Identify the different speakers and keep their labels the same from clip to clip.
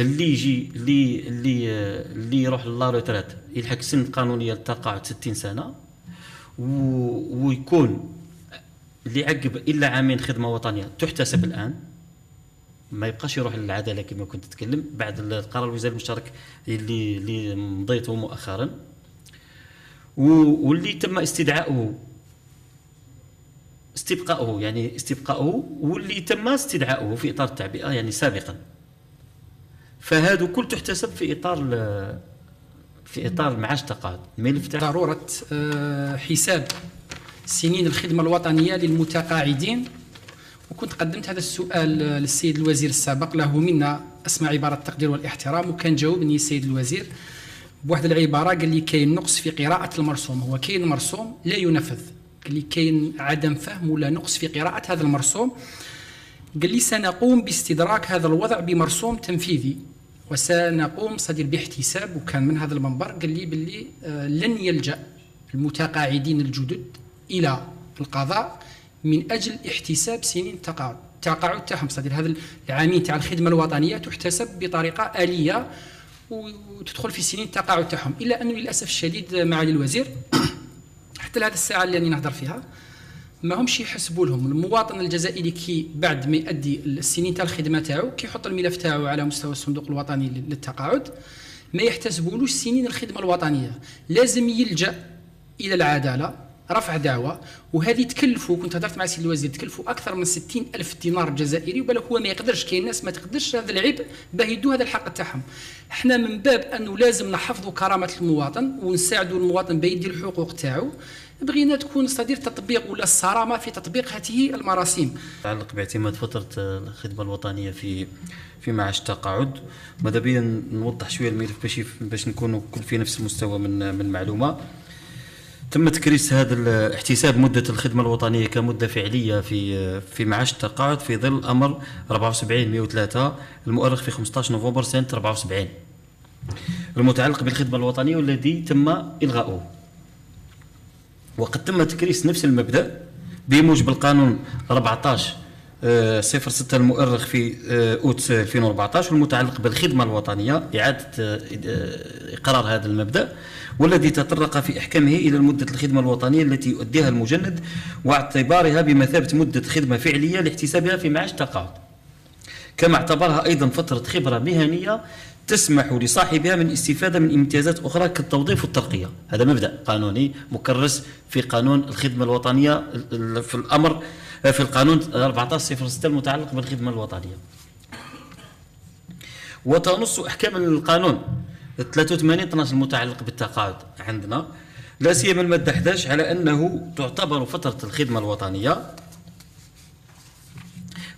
Speaker 1: اللي يجي اللي اللي اللي يروح لا روتريت يلحق السن القانونيه للتقاعد 60 سنة و... ويكون اللي عقب إلا عامين خدمة وطنية تحتسب الآن. ما يبقاش يروح للعدالة كما كنت تتكلم بعد القرار الوزاري المشترك اللي اللي مضيته مؤخرا. واللي تم استدعائه استبقاؤه يعني استبقاؤه واللي تم استدعائه في إطار التعبئة يعني سابقا. فهذا كل تحتسب في إطار في إطار المعاش التقاعد
Speaker 2: ملف ضرورة آه، حساب سنين الخدمة الوطنية للمتقاعدين. وكنت قدمت هذا السؤال للسيد الوزير السابق. له منا اسمع عبارة التقدير والإحترام وكان جاوبني السيد الوزير بواحد العبارة. قال لي كاين نقص في قراءة المرسوم. هو كاين مرسوم لا ينفذ. قال لي كاين عدم فهم ولا نقص في قراءة هذا المرسوم. قال لي سنقوم باستدراك هذا الوضع بمرسوم تنفيذي. وسنقوم صدير باحتساب. وكان من هذا المنبر قال لي باللي آه، لن يلجأ المتقاعدين الجدد إلى القضاء من أجل احتساب سنين التقاعد التقاعد تاعهم. صدير هذا العامين تاع الخدمة الوطنية تحتسب بطريقة آلية وتدخل في سنين التقاعد تاعهم. إلا أنه للأسف الشديد معالي الوزير حتى لهذه الساعة اللي راني نهضر فيها ما همش يحسبوا لهم. المواطن الجزائري كي بعد ما يؤدي السنين تاع الخدمة تاعو كي يحط الملف تاعو على مستوى الصندوق الوطني للتقاعد ما يحتسبولوش سنين الخدمة الوطنية. لازم يلجأ إلى العدالة رفع دعوة وهذه تكلفوا كنت هضرت مع السيد الوزير تكلفوا أكثر من 60 ألف دينار جزائري وبالك هو ما يقدرش كاين ناس ما تقدرش هذا العبء باه يدوا هذا الحق تاعهم. إحنا من باب أنه لازم نحفظوا كرامة المواطن ونساعدوا المواطن باه يدي الحقوق تاعو. بغينا تكون صدير تطبيق ولا الصرامة في تطبيق هذه المراسيم.
Speaker 1: تعلق باعتماد فترة الخدمة الوطنية في في معاش التقاعد ماذا بيا نوضح شوية الملف باش باش نكونوا كل في نفس المستوى من من المعلومه تم تكريس هذا احتساب مدة الخدمة الوطنية كمدة فعلية في في معاش التقاعد في ظل أمر 74 103 المؤرخ في 15 نوفمبر سنة 74 المتعلق بالخدمة الوطنية والذي تم إلغاؤه. وقد تم تكريس نفس المبدأ بموجب القانون 14 صفر ستة المؤرخ في آه، أوت 2014 والمتعلق بالخدمة الوطنية إعادة آه، إقرار هذا المبدأ والذي تطرق في إحكامه إلى مدة الخدمة الوطنية التي يؤديها المجند واعتبارها بمثابة مدة خدمة فعلية لاحتسابها في معاش التقاعد كما اعتبرها أيضا فترة خبرة مهنية تسمح لصاحبها من الاستفادة من امتيازات أخرى كالتوظيف والترقية. هذا مبدأ قانوني مكرس في قانون الخدمة الوطنية في الأمر. في القانون 1406 المتعلق بالخدمة الوطنية. وتنص أحكام القانون 83 12 المتعلق بالتقاعد عندنا. لا سيما المادة 11 على أنه تعتبر فترة الخدمة الوطنية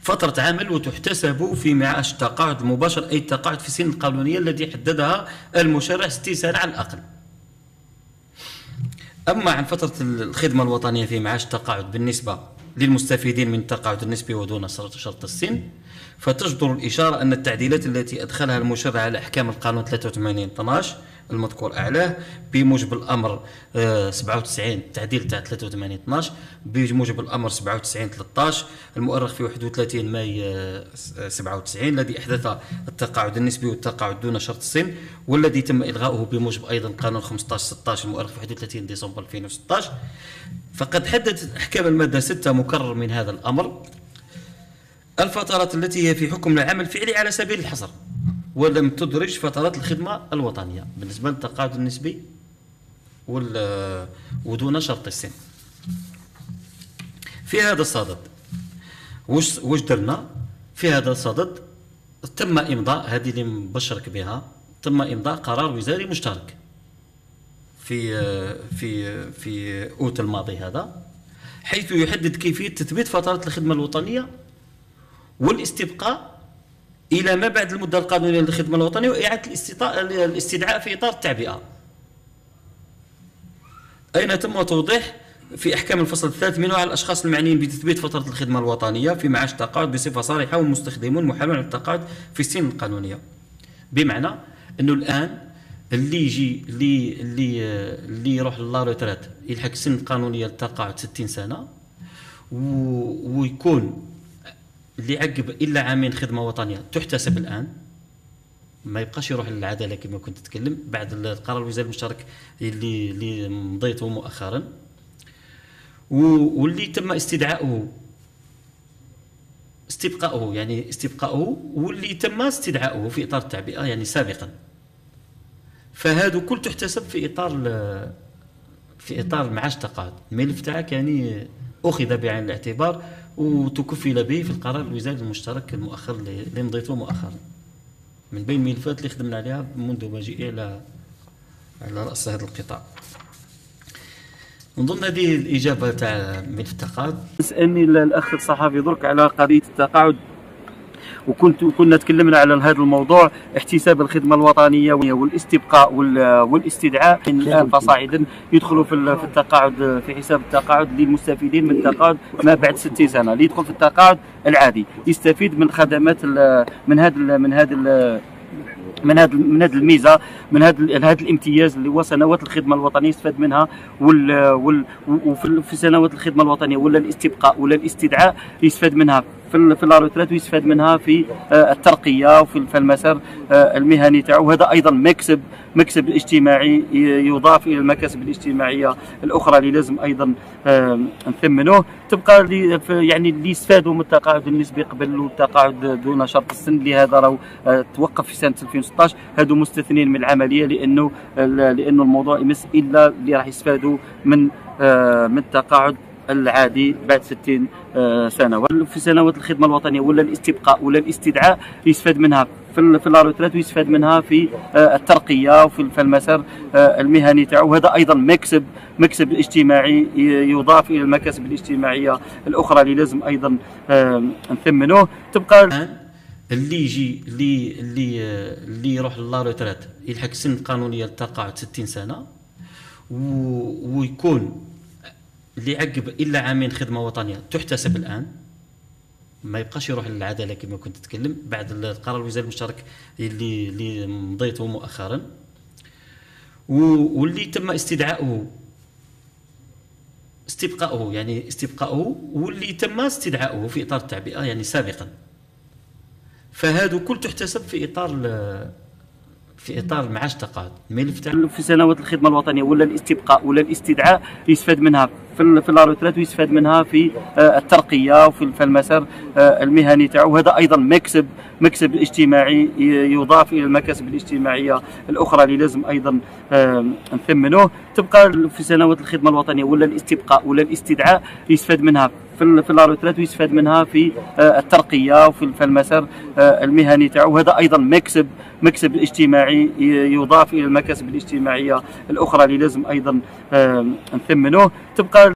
Speaker 1: فترة عمل وتحتسب في معاش التقاعد المباشر أي التقاعد في السن القانونية الذي حددها المشرع 60 سنة على الأقل. أما عن فترة الخدمة الوطنية في معاش التقاعد بالنسبة للمستفيدين من التقاعد النسبي ودون شرط السن. فتجدر الإشارة أن التعديلات التي أدخلها المشرع على أحكام القانون 83 12 المذكور أعلاه بموجب الأمر 97 آه، تعديل تاع 83 12 بموجب الأمر 97 13 المؤرخ في 31 ماي 97 آه، الذي أحدث التقاعد النسبي والتقاعد دون شرط السن والذي تم إلغاؤه بموجب أيضا قانون 15 16 المؤرخ في 31 ديسمبر 2016 فقد حددت أحكام المادة 6 مكرر من هذا الأمر. الفترات التي هي في حكم العمل الفعلي على سبيل الحصر. ولم تدرج فترات الخدمة الوطنية. بالنسبة للتقاعد النسبي ودون شرط السن. في هذا الصدد وش وش درنا؟ في هذا الصدد تم إمضاء هذه اللي مبشرك بها تم إمضاء قرار وزاري مشترك في في في أوت الماضي هذا حيث يحدد كيفية تثبيت فترات الخدمة الوطنية والاستبقاء إلى ما بعد المدة القانونية للخدمه الوطنية وإعادة الاستدعاء في إطار التعبئة. أين تم توضيح في أحكام الفصل الثالث منه على الأشخاص المعنيين بتثبيت فترة الخدمة الوطنية في معاش التقاعد بصفة صريحه والمستخدمون محالون على التقاعد في السن القانونية. بمعنى أنه الآن اللي يجي اللي اللي اللي يروح لا روتريت يلحق السن القانونيه للتقاعد 60 سنة ويكون اللي عقب إلا عامين خدمة وطنية. تحتسب الآن. ما يبقاش يروح للعداله كما كنت تتكلم. بعد القرار الوزاري المشترك اللي اللي مضيته مؤخرا. واللي تم استدعاؤه. استبقاؤه يعني استبقاؤه. واللي تم استدعاؤه في إطار التعبئة يعني سابقا. فهذا كل تحتسب في إطار في إطار المعاش التقاعد الملف تاعك يعني أخذ بعين الاعتبار وتكفل به في القرار الوزاري المشترك المؤخر اللي مضيته مؤخرا. من بين الملفات اللي خدمنا عليها منذ مجيئي على على رأس هذا القطاع. نظن هذه الإجابة تاع ملف التقاعد.
Speaker 3: سالني الأخ الصحفي درك على قضية التقاعد. وكنت كنا تكلمنا على هذا الموضوع احتساب الخدمة الوطنية والاستبقاء والاستدعاء الان فصاعدا يدخلوا في التقاعد في حساب التقاعد للمستفيدين من التقاعد ما بعد 60 سنة اللي يدخل في التقاعد العادي يستفيد من خدمات من هذا من هذا من هذا من هذه الميزة من هذا هذا الامتياز اللي هو سنوات الخدمة الوطنية يستفاد منها وال, وال وفي سنوات الخدمة الوطنية ولا الاستبقاء ولا الاستدعاء يستفاد منها. في في لاروترات ويستفاد منها في آه، الترقية وفي المسار آه، المهني تاعو. وهذا أيضا مكسب مكسب اجتماعي يضاف إلى المكاسب الاجتماعية الأخرى اللي لازم أيضا آه، نثمنوه تبقى يعني اللي استفادوا من التقاعد النسبي قبل التقاعد دون شرط السن لهذا راهو توقف في سنة 2016 هذو مستثنين من العملية لأنه لأنه الموضوع يمس إلا اللي راح يستفادوا من من التقاعد. العادي بعد 60 آه، سنة. في سنوات الخدمة الوطنية ولا الاستبقاء ولا الاستدعاء يستفاد منها؟ في في لاروترات ويستفاد منها في آه، الترقية وفي المسار آه، المهني تاعو. وهذا أيضا مكسب مكسب اجتماعي يضاف إلى المكاسب الاجتماعية الأخرى اللي لازم أيضا نثمنوه. تبقى
Speaker 1: اللي يجي اللي اللي اللي يروح للاروترات يلحق السن القانونيه للتقاعد 60 سنة ويكون اللي عقب إلا عامين خدمة وطنية. تحتسب الآن. ما يبقاش يروح للعداله كما كنت تتكلم. بعد القرار الوزاري المشترك اللي اللي مضيته مؤخرا. واللي تم استدعاؤه استبقاؤه يعني استبقاؤه واللي تم استدعاؤه في إطار التعبئة يعني سابقا. فهذا كل تحتسب في إطار في إطار المعاش التقاعد الملف
Speaker 3: في سنوات الخدمة الوطنية ولا الاستبقاء ولا الاستدعاء يستفاد منها. في في لاروترات ويستفاد منها في آه، الترقية وفي المسار آه، المهني تاعو. وهذا أيضا مكسب مكسب اجتماعي يضاف إلى المكاسب الاجتماعية الأخرى اللي لازم أيضا آه، نثمنوه. تبقى في سنوات الخدمة الوطنية ولا الاستبقاء ولا الاستدعاء يستفاد منها في في لاروترات ويستفاد منها في الترقية وفي المسار المهني تاعو. وهذا أيضا مكسب مكسب اجتماعي يضاف إلى المكاسب الاجتماعية الأخرى اللي لازم أيضا نثمنوه. تبقى